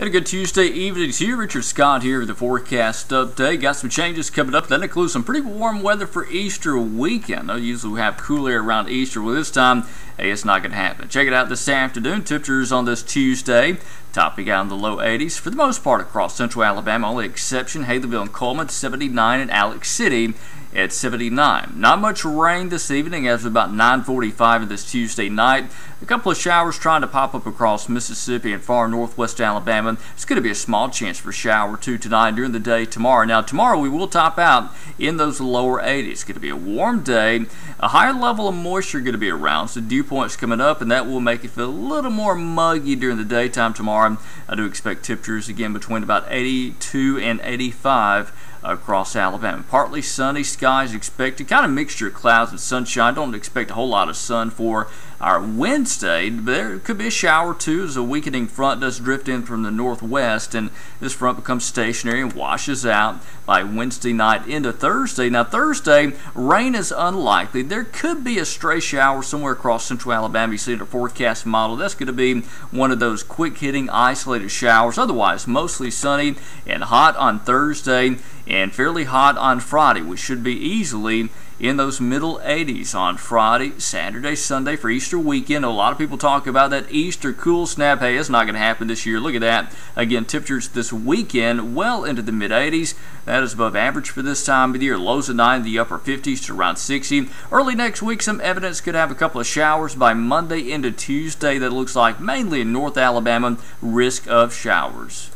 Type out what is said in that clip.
And a good Tuesday evening to you. Richard Scott here with the forecast update. Got some changes coming up. That includes some pretty warm weather for Easter weekend. I usually we have cool air around Easter. Well, this time, hey, it's not going to happen. Check it out this afternoon. Temperatures on this Tuesday topping out in the low 80s for the most part across central Alabama. Only exception, Haleyville and Cullman, 79 in Alex City at 79. Not much rain this evening as of about 9:45 of this Tuesday night. A couple of showers trying to pop up across Mississippi and far northwest Alabama. It's going to be a small chance for shower too tonight during the day tomorrow. Now tomorrow we will top out in those lower 80s. It's going to be a warm day. A higher level of moisture going to be around, so dew points coming up, and that will make it feel a little more muggy during the daytime tomorrow. I do expect temperatures again between about 82 and 85 across Alabama. Partly sunny skies expected, kind of mixture of clouds and sunshine. Don't expect a whole lot of sun for our Wednesday. There could be a shower too as a weakening front does drift in from the northwest, and this front becomes stationary and washes out by Wednesday night into Thursday. Now, Thursday, rain is unlikely. There could be a stray shower somewhere across central Alabama. You see the forecast model. That's going to be one of those quick hitting, isolated showers. Otherwise, mostly sunny and hot on Thursday and fairly hot on Friday, which should be easily in those middle 80s on Friday, Saturday, Sunday for Easter weekend. A lot of people talk about that Easter cool snap. Hey, it's not going to happen this year. Look at that. Again, temperatures this weekend well into the mid 80s. That is above average for this time of the year. Lows at 9 the upper 50s to around 60. Early next week, some evidence could have a couple of showers by Monday into Tuesday that looks like mainly in North Alabama, risk of showers.